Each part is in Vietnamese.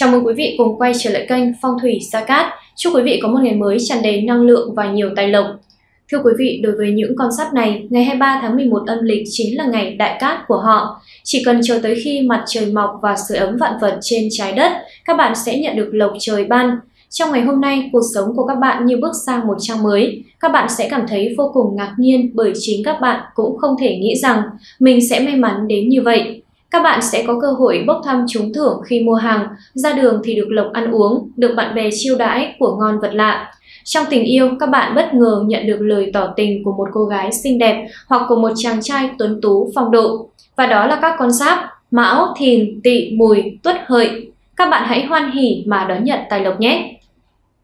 Chào mừng quý vị cùng quay trở lại kênh Phong thủy Sa Cát. Chúc quý vị có một ngày mới tràn đầy năng lượng và nhiều tài lộc. Thưa quý vị, đối với những con giáp này, ngày 23 tháng 11 âm lịch chính là ngày đại cát của họ. Chỉ cần chờ tới khi mặt trời mọc và sưởi ấm vạn vật trên trái đất, các bạn sẽ nhận được lộc trời ban. Trong ngày hôm nay, cuộc sống của các bạn như bước sang một trang mới. Các bạn sẽ cảm thấy vô cùng ngạc nhiên bởi chính các bạn cũng không thể nghĩ rằng mình sẽ may mắn đến như vậy. Các bạn sẽ có cơ hội bốc thăm trúng thưởng khi mua hàng, ra đường thì được lộc ăn uống, được bạn bè chiêu đãi của ngon vật lạ. Trong tình yêu, các bạn bất ngờ nhận được lời tỏ tình của một cô gái xinh đẹp hoặc của một chàng trai tuấn tú phong độ. Và đó là các con giáp Mão, Thìn, Tỵ, Mùi, Tuất, Hợi. Các bạn hãy hoan hỉ mà đón nhận tài lộc nhé.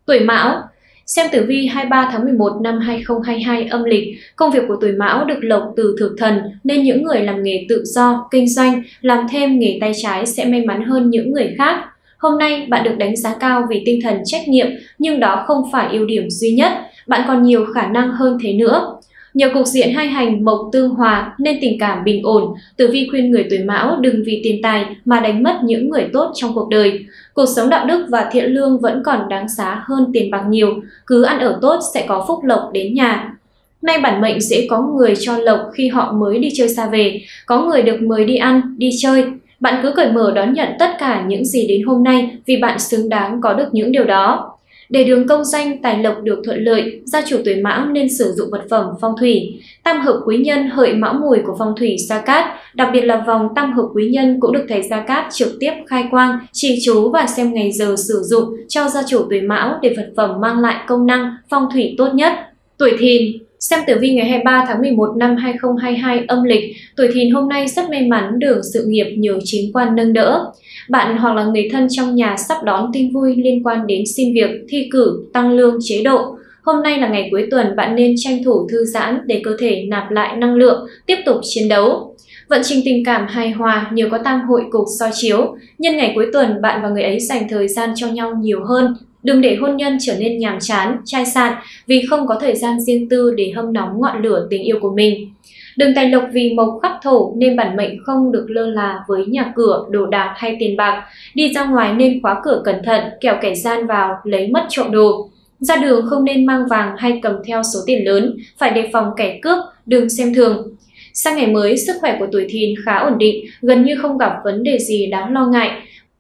Tuổi Mão Xem tử vi 23 tháng 11 năm 2022 âm lịch, công việc của tuổi Mão được lộc từ thực thần nên những người làm nghề tự do, kinh doanh, làm thêm nghề tay trái sẽ may mắn hơn những người khác. Hôm nay bạn được đánh giá cao vì tinh thần trách nhiệm nhưng đó không phải ưu điểm duy nhất, bạn còn nhiều khả năng hơn thế nữa. Nhờ cục diện hai hành mộc tương hòa nên tình cảm bình ổn, tử vi khuyên người tuổi mão đừng vì tiền tài mà đánh mất những người tốt trong cuộc đời. Cuộc sống đạo đức và thiện lương vẫn còn đáng giá hơn tiền bạc nhiều, cứ ăn ở tốt sẽ có phúc lộc đến nhà. Nay bản mệnh sẽ có người cho lộc khi họ mới đi chơi xa về, có người được mời đi ăn, đi chơi. Bạn cứ cởi mở đón nhận tất cả những gì đến hôm nay vì bạn xứng đáng có được những điều đó. Để đường công danh tài lộc được thuận lợi, gia chủ tuổi mão nên sử dụng vật phẩm phong thủy. Tam hợp quý nhân hợi mão mùi của phong thủy Sa Cát, đặc biệt là vòng tam hợp quý nhân cũng được thầy Sa Cát trực tiếp khai quang, trì chú và xem ngày giờ sử dụng cho gia chủ tuổi mão để vật phẩm mang lại công năng phong thủy tốt nhất. Tuổi thìn Xem tử vi ngày 23 tháng 11 năm 2022 âm lịch, tuổi thìn hôm nay rất may mắn được sự nghiệp nhiều chính quan nâng đỡ. Bạn hoặc là người thân trong nhà sắp đón tin vui liên quan đến xin việc, thi cử, tăng lương, chế độ. Hôm nay là ngày cuối tuần, bạn nên tranh thủ thư giãn để cơ thể nạp lại năng lượng, tiếp tục chiến đấu. Vận trình tình cảm hài hòa nhờ có tam hội cục soi chiếu. Nhân ngày cuối tuần, bạn và người ấy dành thời gian cho nhau nhiều hơn. Đừng để hôn nhân trở nên nhàm chán, chai sạn vì không có thời gian riêng tư để hâm nóng ngọn lửa tình yêu của mình. Đường tài lộc vì mộc khắc thổ nên bản mệnh không được lơ là với nhà cửa, đồ đạc hay tiền bạc. Đi ra ngoài nên khóa cửa cẩn thận, kẻo kẻ gian vào lấy mất trộm đồ. Ra đường không nên mang vàng hay cầm theo số tiền lớn, phải đề phòng kẻ cướp, đừng xem thường. Sang ngày mới, sức khỏe của tuổi thìn khá ổn định, gần như không gặp vấn đề gì đáng lo ngại.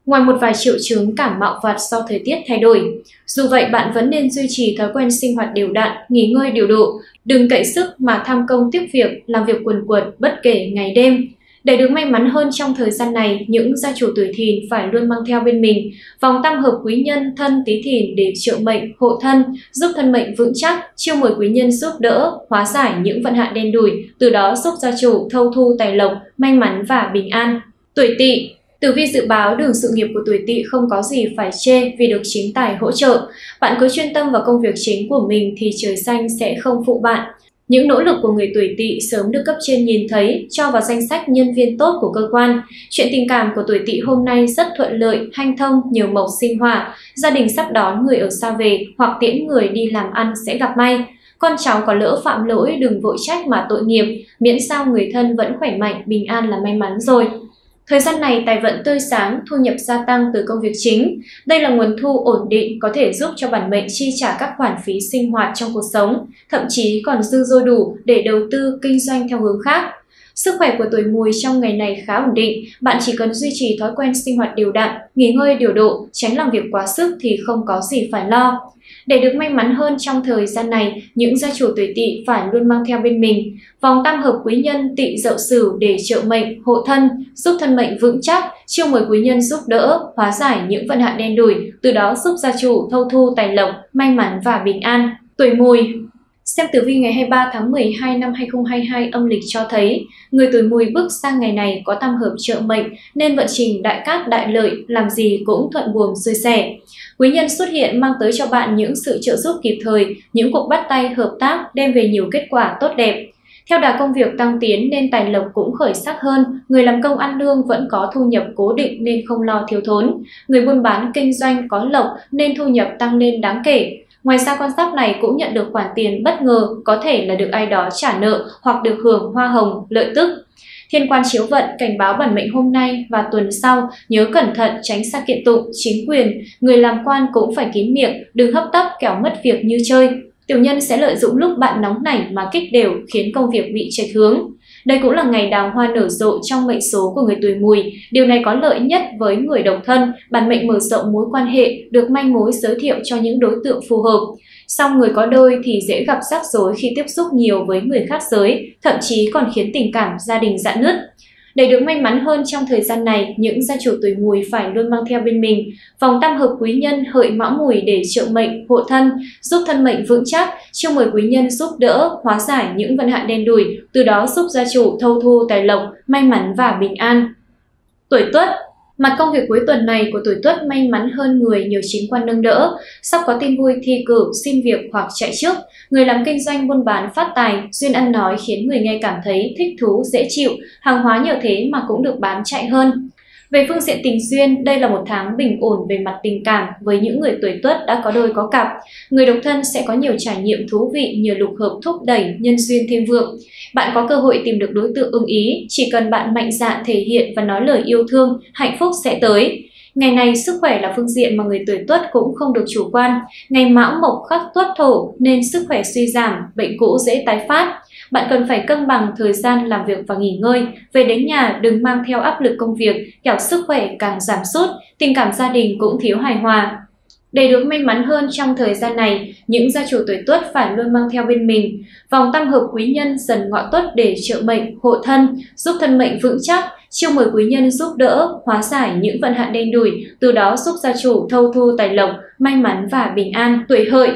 Ngoài một vài triệu chứng cảm mạo vặt do thời tiết thay đổi. Dù vậy, bạn vẫn nên duy trì thói quen sinh hoạt đều đặn, nghỉ ngơi điều độ, đừng cậy sức mà tham công tiếp việc, làm việc quần quật bất kể ngày đêm. Để được may mắn hơn trong thời gian này, những gia chủ tuổi thìn phải luôn mang theo bên mình vòng tam hợp quý nhân thân tí thìn để trợ mệnh, hộ thân, giúp thân mệnh vững chắc, chiêu mời quý nhân giúp đỡ, hóa giải những vận hạn đen đủi, từ đó giúp gia chủ thâu thu tài lộc, may mắn và bình an. Tuổi tỵ Tử vi dự báo đường sự nghiệp của tuổi tỵ không có gì phải chê vì được chính tài hỗ trợ. Bạn cứ chuyên tâm vào công việc chính của mình thì trời xanh sẽ không phụ bạn. Những nỗ lực của người tuổi tỵ sớm được cấp trên nhìn thấy, cho vào danh sách nhân viên tốt của cơ quan. Chuyện tình cảm của tuổi tỵ hôm nay rất thuận lợi, hanh thông, nhiều mộc sinh hỏa. Gia đình sắp đón người ở xa về hoặc tiễn người đi làm ăn sẽ gặp may. Con cháu có lỡ phạm lỗi đừng vội trách mà tội nghiệp, miễn sao người thân vẫn khỏe mạnh, bình an là may mắn rồi. Thời gian này tài vận tươi sáng, thu nhập gia tăng từ công việc chính. Đây là nguồn thu ổn định có thể giúp cho bản mệnh chi trả các khoản phí sinh hoạt trong cuộc sống, thậm chí còn dư dôi đủ để đầu tư kinh doanh theo hướng khác. Sức khỏe của tuổi mùi trong ngày này khá ổn định, bạn chỉ cần duy trì thói quen sinh hoạt đều đặn, nghỉ ngơi điều độ, tránh làm việc quá sức thì không có gì phải lo. Để được may mắn hơn trong thời gian này, những gia chủ tuổi tỵ phải luôn mang theo bên mình vòng tam hợp quý nhân tỵ dậu sửu để trợ mệnh, hộ thân, giúp thân mệnh vững chắc, chiêu mời quý nhân giúp đỡ, hóa giải những vận hạn đen đủi, từ đó giúp gia chủ thâu thu tài lộc, may mắn và bình an. Tuổi mùi Xem tử vi ngày 23 tháng 12 năm 2022 âm lịch cho thấy, người tuổi mùi bước sang ngày này có tam hợp trợ mệnh nên vận trình đại cát đại lợi, làm gì cũng thuận buồm xuôi sẻ Quý nhân xuất hiện mang tới cho bạn những sự trợ giúp kịp thời, những cuộc bắt tay hợp tác đem về nhiều kết quả tốt đẹp. Theo đà công việc tăng tiến nên tài lộc cũng khởi sắc hơn, người làm công ăn lương vẫn có thu nhập cố định nên không lo thiếu thốn. Người buôn bán kinh doanh có lộc nên thu nhập tăng lên đáng kể. Ngoài ra con giáp này cũng nhận được khoản tiền bất ngờ, có thể là được ai đó trả nợ hoặc được hưởng hoa hồng, lợi tức. Thiên quan chiếu vận cảnh báo bản mệnh hôm nay và tuần sau nhớ cẩn thận tránh xa kiện tụng, chính quyền, người làm quan cũng phải kín miệng, đừng hấp tấp kẻo mất việc như chơi. Tiểu nhân sẽ lợi dụng lúc bạn nóng nảy mà kích đều khiến công việc bị chệch hướng. Đây cũng là ngày đào hoa nở rộ trong mệnh số của người tuổi mùi. Điều này có lợi nhất với người độc thân, bản mệnh mở rộng mối quan hệ, được manh mối giới thiệu cho những đối tượng phù hợp. Song người có đôi thì dễ gặp rắc rối khi tiếp xúc nhiều với người khác giới, thậm chí còn khiến tình cảm gia đình dạn nứt. Để được may mắn hơn trong thời gian này, những gia chủ tuổi mùi phải luôn mang theo bên mình vòng tam hợp quý nhân hợi mão mùi để trợ mệnh, hộ thân, giúp thân mệnh vững chắc, chiêu mời quý nhân giúp đỡ, hóa giải những vận hạn đen đủi, từ đó giúp gia chủ thâu thu tài lộc, may mắn và bình an. Tuổi Tuất Mặt công việc cuối tuần này của tuổi tuất may mắn hơn người nhiều chính quan nâng đỡ, sắp có tin vui thi cử, xin việc hoặc chạy trước. Người làm kinh doanh buôn bán phát tài, duyên ăn nói khiến người nghe cảm thấy thích thú, dễ chịu, hàng hóa nhờ thế mà cũng được bán chạy hơn. Về phương diện tình duyên, đây là một tháng bình ổn về mặt tình cảm với những người tuổi tuất đã có đôi có cặp. Người độc thân sẽ có nhiều trải nghiệm thú vị nhờ lục hợp thúc đẩy nhân duyên thêm vượng. Bạn có cơ hội tìm được đối tượng ưng ý, chỉ cần bạn mạnh dạn thể hiện và nói lời yêu thương, hạnh phúc sẽ tới. Ngày này sức khỏe là phương diện mà người tuổi tuất cũng không được chủ quan. Ngày mão mộc khắc tuất thổ nên sức khỏe suy giảm, bệnh cũ dễ tái phát. Bạn cần phải cân bằng thời gian làm việc và nghỉ ngơi. Về đến nhà đừng mang theo áp lực công việc, kẻo sức khỏe càng giảm sút, tình cảm gia đình cũng thiếu hài hòa. Để được may mắn hơn trong thời gian này, những gia chủ tuổi tuất phải luôn mang theo bên mình vòng tam hợp quý nhân dần ngọ tuất để trợ mệnh, hộ thân, giúp thân mệnh vững chắc, chiêu mời quý nhân giúp đỡ, hóa giải những vận hạn đen đủi, từ đó giúp gia chủ thâu thu tài lộc, may mắn và bình an. Tuổi hợi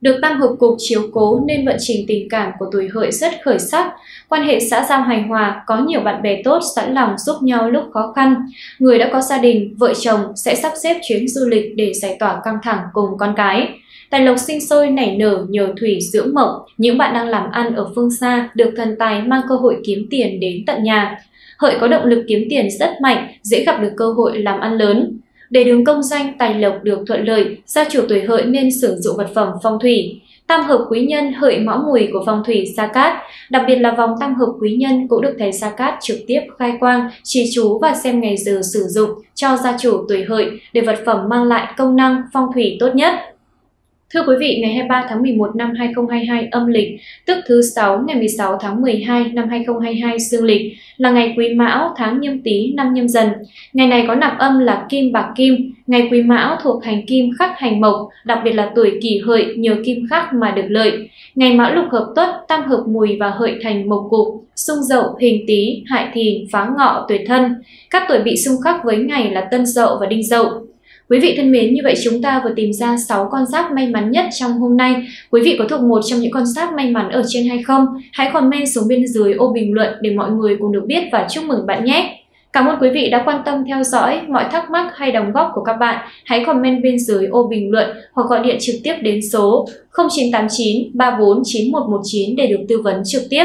được tam hợp cục chiếu cố nên vận trình tình cảm của tuổi hợi rất khởi sắc, quan hệ xã giao hài hòa, có nhiều bạn bè tốt sẵn lòng giúp nhau lúc khó khăn. Người đã có gia đình, vợ chồng sẽ sắp xếp chuyến du lịch để giải tỏa căng thẳng cùng con cái. Tài lộc sinh sôi nảy nở nhờ thủy dưỡng mộng, những bạn đang làm ăn ở phương xa được thần tài mang cơ hội kiếm tiền đến tận nhà. Hợi có động lực kiếm tiền rất mạnh, dễ gặp được cơ hội làm ăn lớn. Để đường công danh tài lộc được thuận lợi, gia chủ tuổi hợi nên sử dụng vật phẩm phong thủy. Tam hợp quý nhân hợi mão mùi của phong thủy Sa Cát, đặc biệt là vòng tam hợp quý nhân cũng được thầy Sa Cát trực tiếp khai quang, chỉ chú và xem ngày giờ sử dụng cho gia chủ tuổi hợi để vật phẩm mang lại công năng phong thủy tốt nhất. Thưa quý vị, ngày 23 tháng 11 năm 2022 âm lịch, tức thứ 6 ngày 16 tháng 12 năm 2022 dương lịch, là ngày Quý Mão tháng Nhâm Tý năm Nhâm Dần. Ngày này có nạp âm là kim bạc kim, ngày Quý Mão thuộc hành kim khắc hành mộc, đặc biệt là tuổi kỷ hợi nhờ kim khắc mà được lợi. Ngày Mão lục hợp tuất, tam hợp mùi và hợi thành mộc cục, xung dậu, hình tý, hại thìn, phá ngọ, tuổi thân. Các tuổi bị xung khắc với ngày là tân dậu và đinh dậu. Quý vị thân mến, như vậy chúng ta vừa tìm ra 6 con giáp may mắn nhất trong hôm nay. Quý vị có thuộc một trong những con giáp may mắn ở trên hay không? Hãy comment xuống bên dưới ô bình luận để mọi người cùng được biết và chúc mừng bạn nhé! Cảm ơn quý vị đã quan tâm theo dõi. Mọi thắc mắc hay đóng góp của các bạn hãy comment bên dưới ô bình luận hoặc gọi điện trực tiếp đến số 0989 34 9119 để được tư vấn trực tiếp.